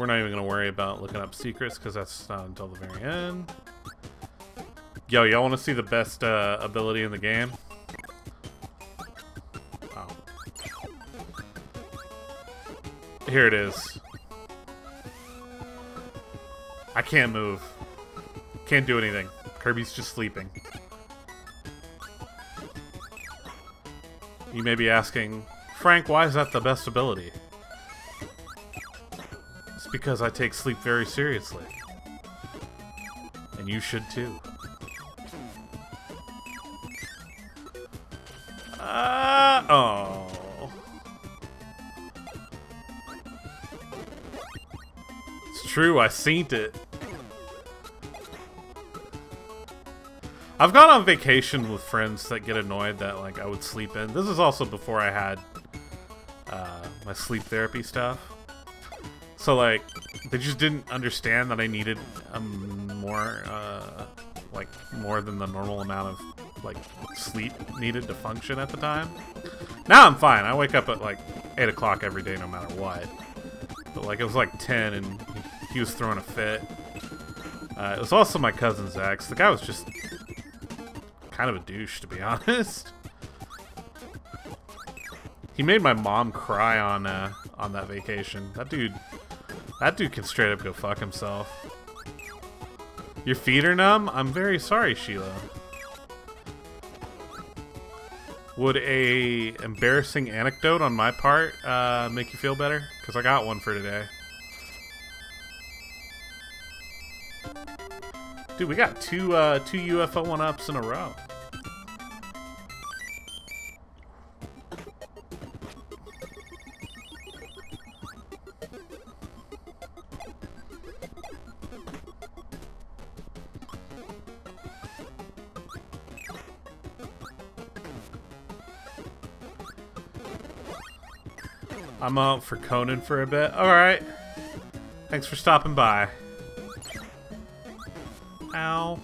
we're not even gonna worry about looking up secrets because that's not until the very end. Yo, y'all want to see the best uh, ability in the game? Oh. Here it is. I can't move. Can't do anything. Kirby's just sleeping. You may be asking, Frank, why is that the best ability? Because I take sleep very seriously. And you should too. Uh, oh. It's true, I seen it. I've gone on vacation with friends that get annoyed that like I would sleep in. This is also before I had uh, my sleep therapy stuff. So like they just didn't understand that I needed more uh, like more than the normal amount of like sleep needed to function at the time. Now I'm fine. I wake up at like eight o'clock every day, no matter what. But like it was like ten, and he was throwing a fit. Uh, it was also my cousin's ex. The guy was just kind of a douche, to be honest. He made my mom cry on uh, on that vacation. That dude, that dude can straight up go fuck himself. Your feet are numb? I'm very sorry, Sheila. Would a embarrassing anecdote on my part uh, make you feel better? Because I got one for today. Dude, we got two uh, two UFO one ups in a row. I'm out for Conan for a bit. Alright. Thanks for stopping by. Ow.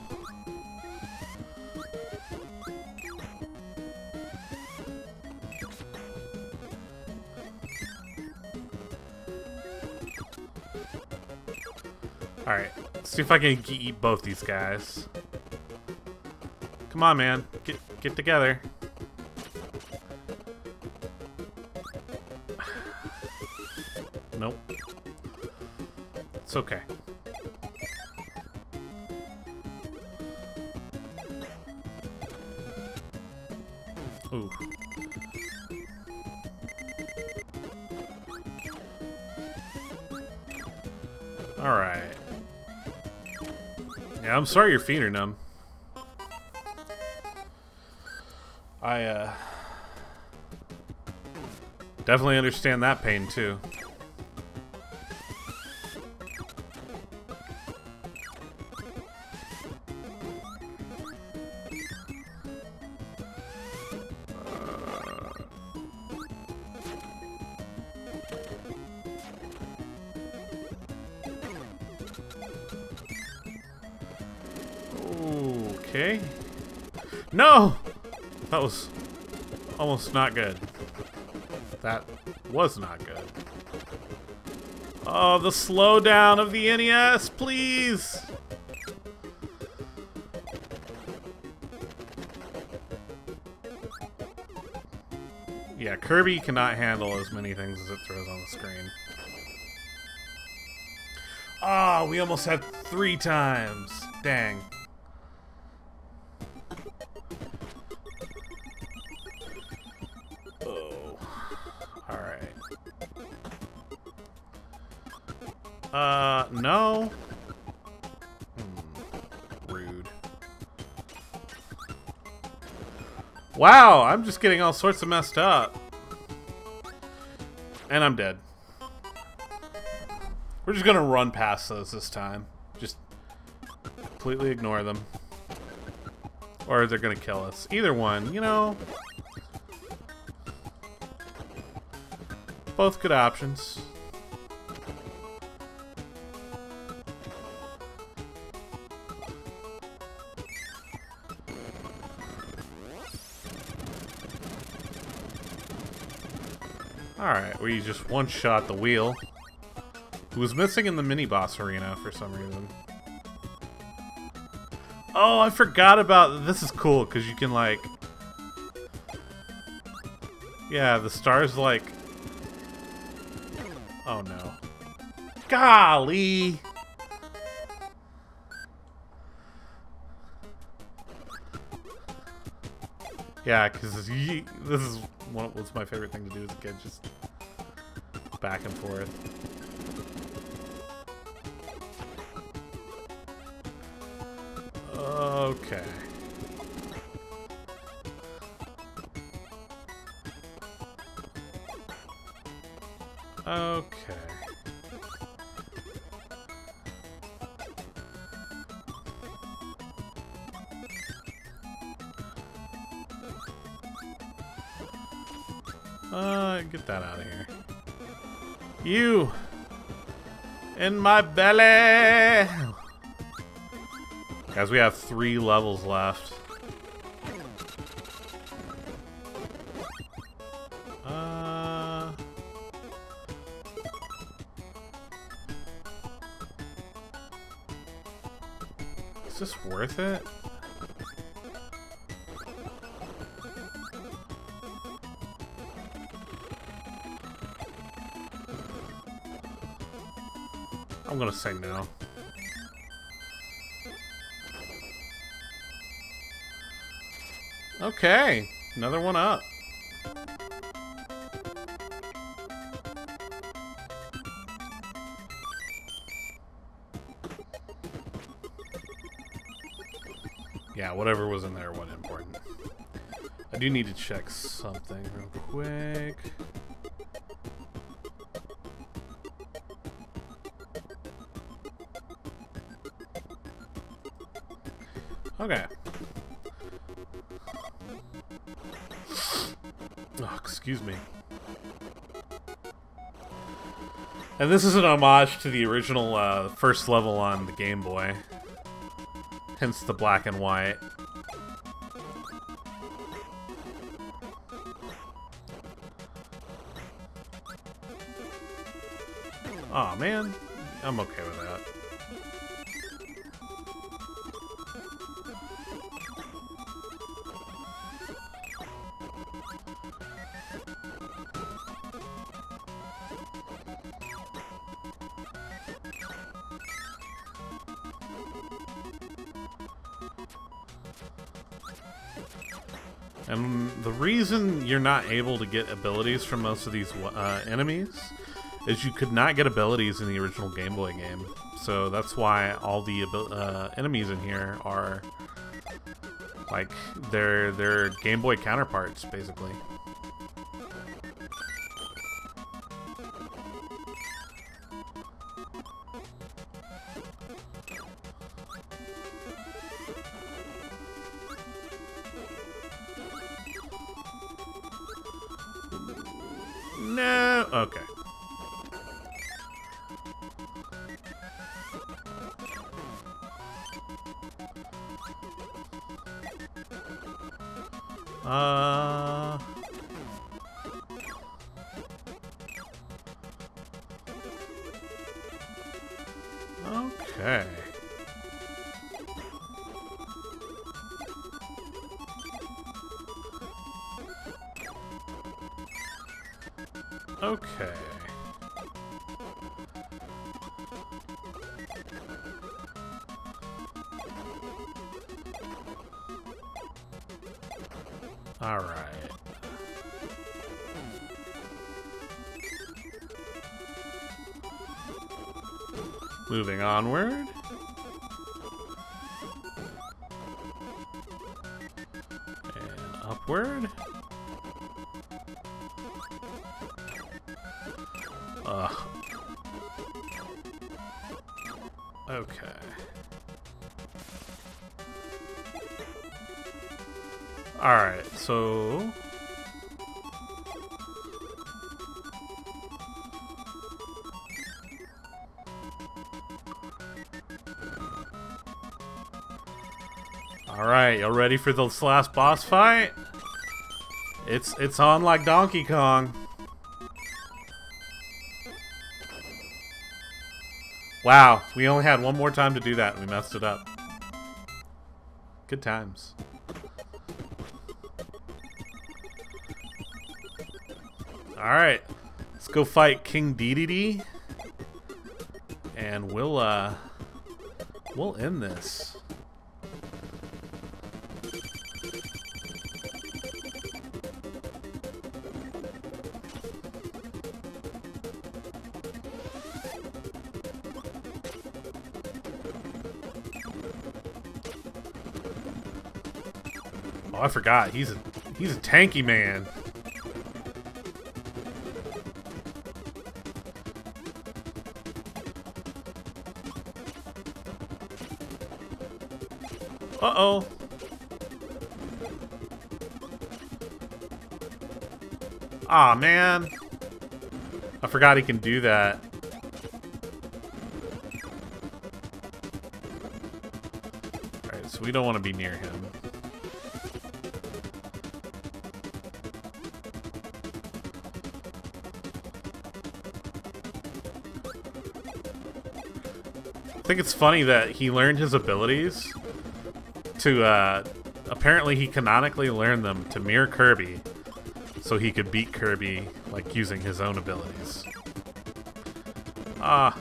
Alright, see if I can eat both these guys. Come on, man. Get get together. Okay. Ooh. Alright. Yeah, I'm sorry your feet are numb. I, uh... Definitely understand that pain, too. Okay. No! That was almost not good. That was not good. Oh, the slowdown of the NES, please! Yeah, Kirby cannot handle as many things as it throws on the screen. Ah, oh, we almost had three times. Dang. Uh, no. Hmm. Rude. Wow, I'm just getting all sorts of messed up. And I'm dead. We're just gonna run past those this time. Just completely ignore them. Or they're gonna kill us. Either one, you know. Both good options. Alright, we just one-shot the wheel. Who was missing in the mini-boss arena for some reason. Oh, I forgot about... This is cool, because you can, like... Yeah, the stars, like... Oh, no. Golly! Yeah, because this is what was my favorite thing to do as a kid, just back and forth. Okay. Okay. Uh, get that out of here. You! In my belly! Guys, we have three levels left. Uh... Is this worth it? I'm gonna say no. Okay, another one up. Yeah, whatever was in there wasn't important. I do need to check something real quick. Okay. Oh, excuse me. And this is an homage to the original uh, first level on the Game Boy. Hence the black and white. oh, man. I'm okay with that. Reason you're not able to get abilities from most of these uh, enemies is you could not get abilities in the original Game Boy game. So that's why all the uh, enemies in here are like they're they're Game Boy counterparts, basically. Okay. Okay. All right. Moving onward. And upward. Alright, y'all ready for this last boss fight? It's it's on like Donkey Kong. Wow, we only had one more time to do that and we messed it up. Good times. Alright. Let's go fight King Dedede. And we'll, uh... We'll end this. Oh, I forgot. He's a he's a tanky man. Uh-oh. Aw, oh, man. I forgot he can do that. Alright, so we don't want to be near him. I think it's funny that he learned his abilities to, uh, apparently he canonically learned them to mirror Kirby so he could beat Kirby, like, using his own abilities. Ah.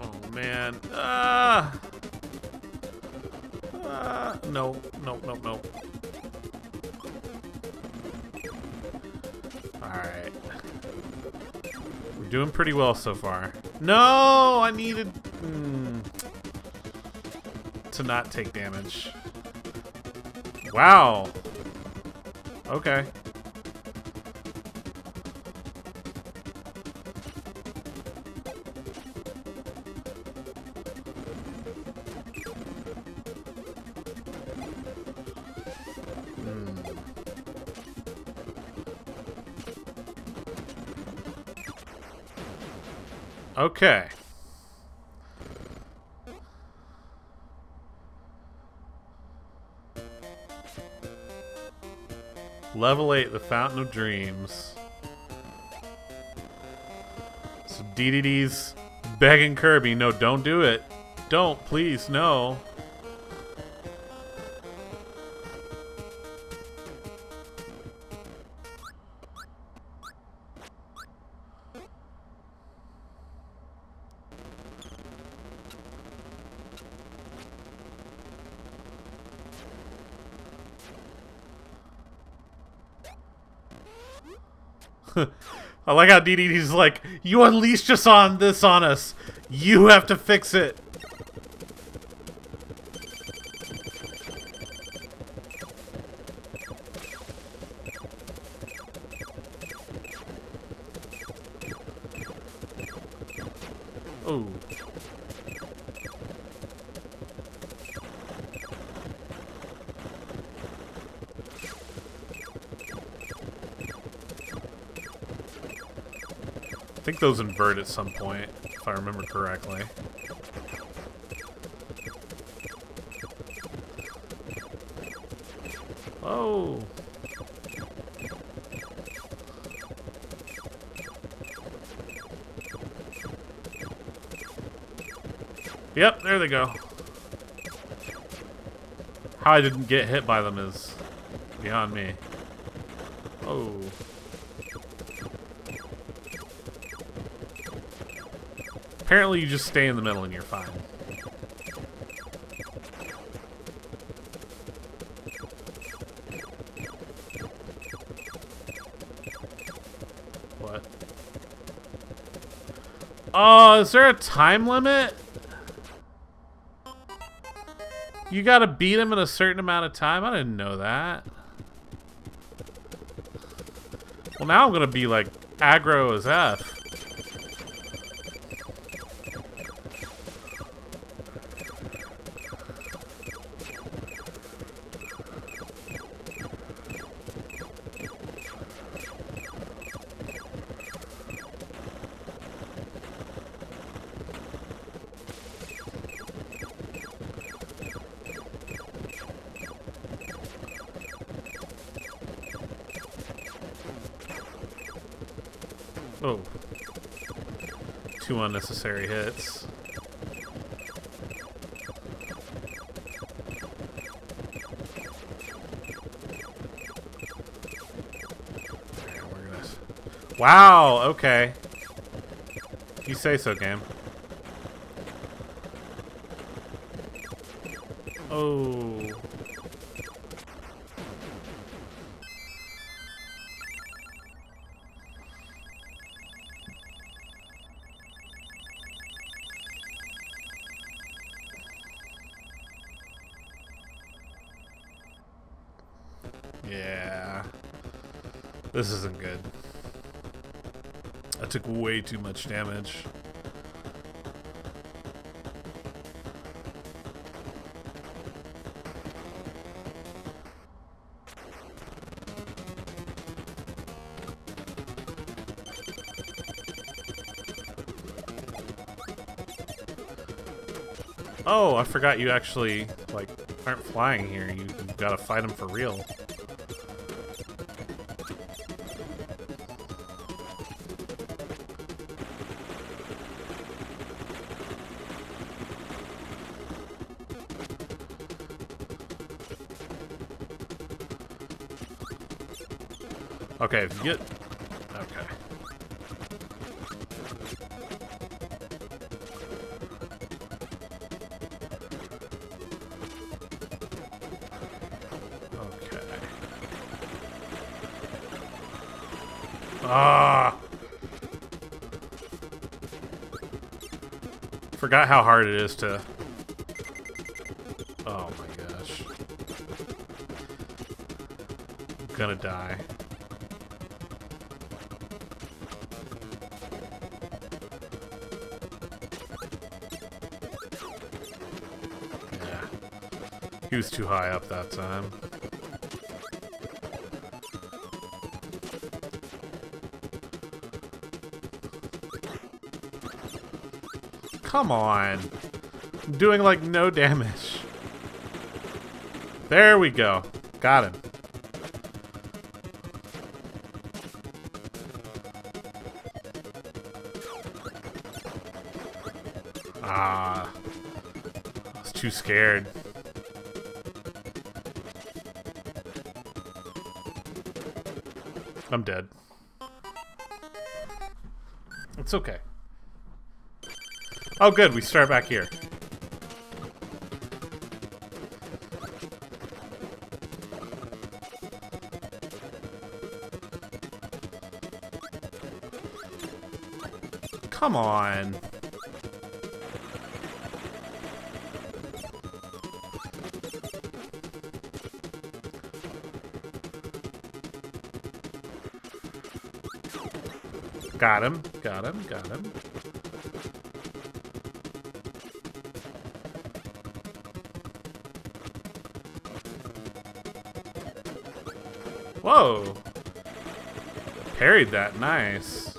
Oh, man. Ah! Ah! No, no, no, no. Alright. Doing pretty well so far. No! I needed... Hmm, to not take damage. Wow. Okay. Okay. Level 8, the Fountain of Dreams. So Dedede's begging Kirby, no, don't do it. Don't, please, no. Like how Dedede's like, you unleashed us on this on us. You have to fix it. Oh. Think those invert at some point, if I remember correctly. Oh! Yep, there they go. How I didn't get hit by them is beyond me. Oh. Apparently you just stay in the middle and you're fine. What? Oh, is there a time limit? You gotta beat him in a certain amount of time? I didn't know that. Well, now I'm gonna be like aggro as F. Oh. Two unnecessary hits. Wow, okay. You say so, game. Oh. This isn't good. I took way too much damage. Oh, I forgot you actually, like, aren't flying here. You, have gotta fight them for real. Okay, get... Okay. Okay. Ah! Forgot how hard it is to... Oh my gosh. I'm gonna die. He was too high up that time. Come on. I'm doing like no damage. There we go. Got him. Ah. I was too scared. I'm dead. It's okay. Oh, good. We start back here. Come on. Got him. Got him. Got him. Whoa. Parried that. Nice.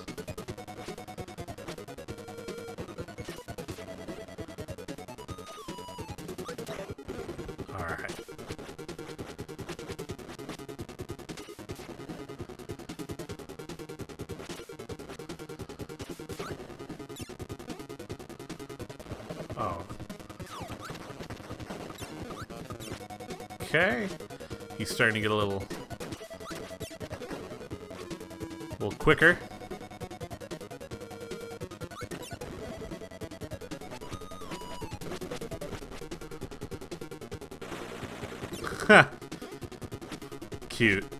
Oh. Okay. He's starting to get a little... A little quicker. Cute.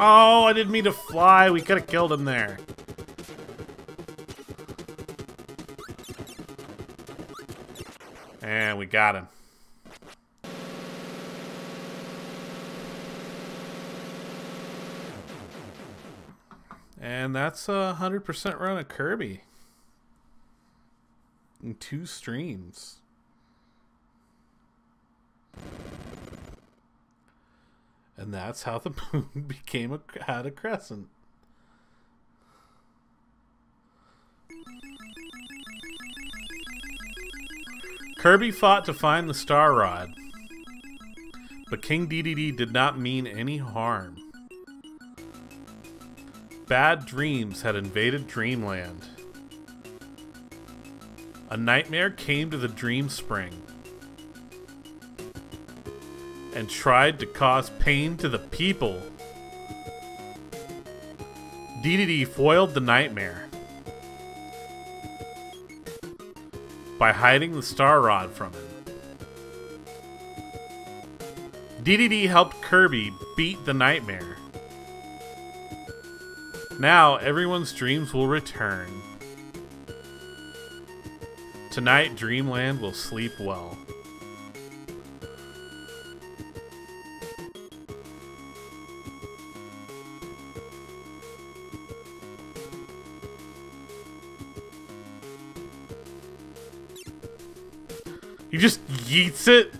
Oh, I didn't mean to fly. We could have killed him there. And we got him. And that's a 100% run of Kirby. In two streams. And that's how the moon became a had a crescent. Kirby fought to find the Star Rod, but King Dedede did not mean any harm. Bad dreams had invaded Dreamland. A nightmare came to the Dream Spring and tried to cause pain to the people. Dedede foiled the nightmare by hiding the Star Rod from him. Dedede helped Kirby beat the nightmare. Now everyone's dreams will return. Tonight, Dreamland will sleep well. He just yeets it.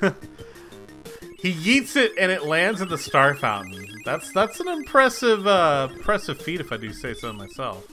he yeets it and it lands in the star fountain. That's that's an impressive uh, impressive feat if I do say so myself.